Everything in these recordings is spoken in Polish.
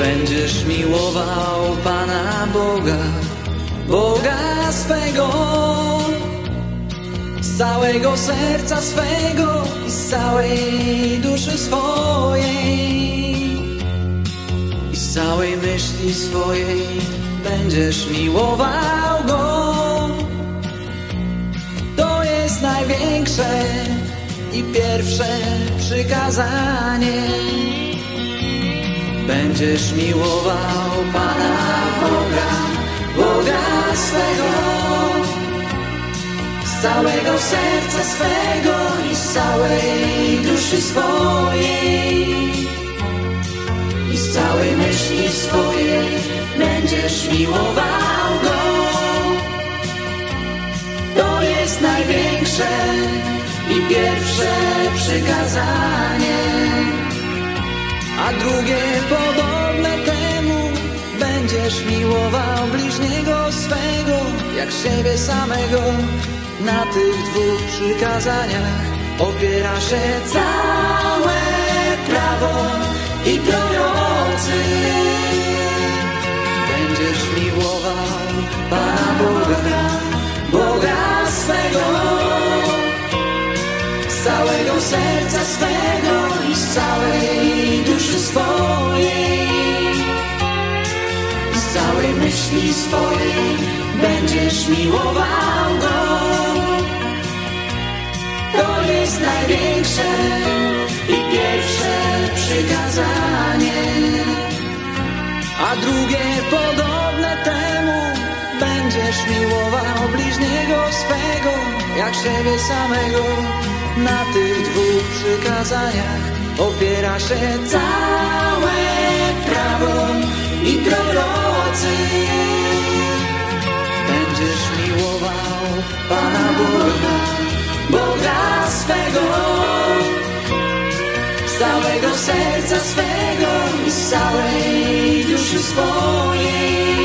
Będziesz miłował Pana Boga, Boga swego, z całego serca swego i z całej duszy swojej i z całej myśli swojej będziesz miłował Go. To jest największe i pierwsze przykazanie. Będziesz miłował Pana Boga, Boga swego, z całego serca swego i z całej duszy swojej i z całej myśli swojej będziesz miłował Go. To jest największe i pierwsze przykazanie. A drugie temu Będziesz miłował bliźniego swego Jak siebie samego. Na tych dwóch przykazaniach Opiera się całe prawo i prorocy Będziesz miłował Pana Boga Boga swego z całego serca swego całej myśli swojej będziesz miłował Go. To jest największe i pierwsze przykazanie, a drugie podobne temu będziesz miłował bliźniego swego jak siebie samego. Na tych dwóch przykazaniach opiera się całe prawo i prorocy. Będziesz miłował Pana Boga, Boga swego, z całego serca swego i z całej duszy swojej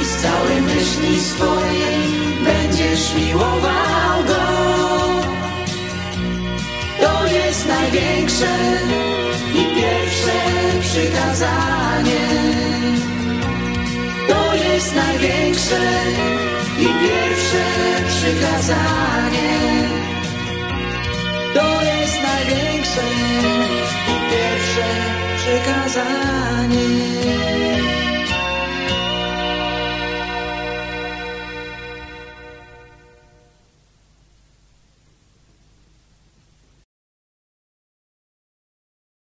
i z całej myśli swojej będziesz miłował Go. To jest największe i pierwsze przykazanie. Jest największe i pierwsze przykazanie. To jest największe i pierwsze przykazanie.